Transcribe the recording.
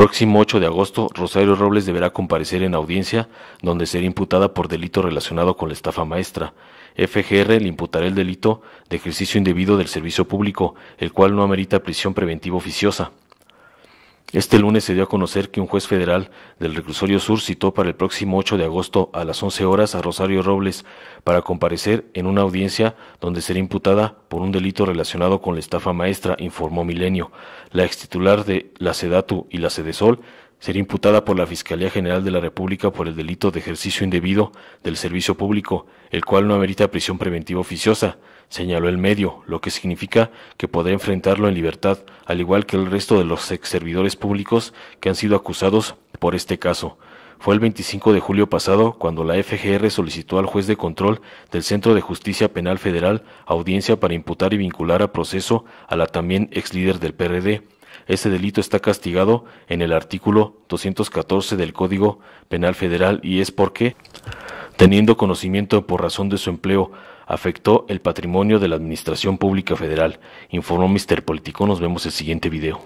Próximo 8 de agosto, Rosario Robles deberá comparecer en audiencia, donde será imputada por delito relacionado con la estafa maestra. FGR le imputará el delito de ejercicio indebido del servicio público, el cual no amerita prisión preventiva oficiosa. Este lunes se dio a conocer que un juez federal del Reclusorio Sur citó para el próximo 8 de agosto a las 11 horas a Rosario Robles para comparecer en una audiencia donde será imputada por un delito relacionado con la estafa maestra, informó Milenio. La ex titular de la SEDATU y la SEDESOL será imputada por la Fiscalía General de la República por el delito de ejercicio indebido del servicio público, el cual no amerita prisión preventiva oficiosa señaló el medio, lo que significa que podrá enfrentarlo en libertad, al igual que el resto de los ex servidores públicos que han sido acusados por este caso. Fue el 25 de julio pasado cuando la FGR solicitó al juez de control del Centro de Justicia Penal Federal audiencia para imputar y vincular a proceso a la también ex líder del PRD. Ese delito está castigado en el artículo 214 del Código Penal Federal y es porque, teniendo conocimiento por razón de su empleo afectó el patrimonio de la Administración Pública Federal, informó Mr. Político. Nos vemos el siguiente video.